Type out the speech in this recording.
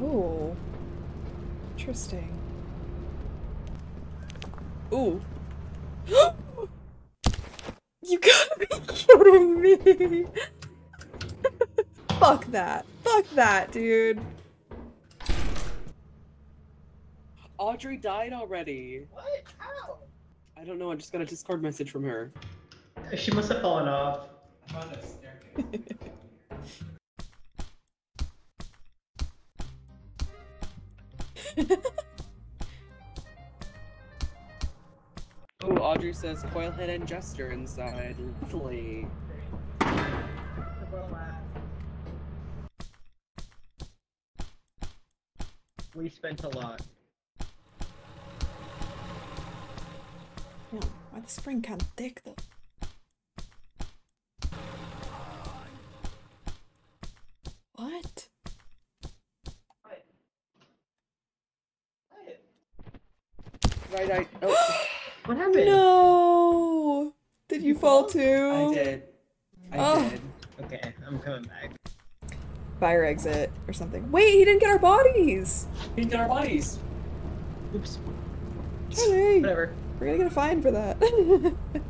Oh. Interesting. Ooh. you gotta be kidding me! Fuck that. Fuck that, dude. Audrey died already. What? How? I don't know. I just got a Discord message from her. She must have fallen off. Oh, Audrey says Coilhead and Jester inside. Lovely. We spent a lot. Yeah, why the spring kind of thick though? What? I. Oh, What happened? No! Did you fall too? I did. I Oh. did. Okay, I'm coming back. Fire exit or something. Wait, he didn't get our bodies! He didn't get our bodies. Oops. Charlie, Whatever. we're gonna get a fine for that.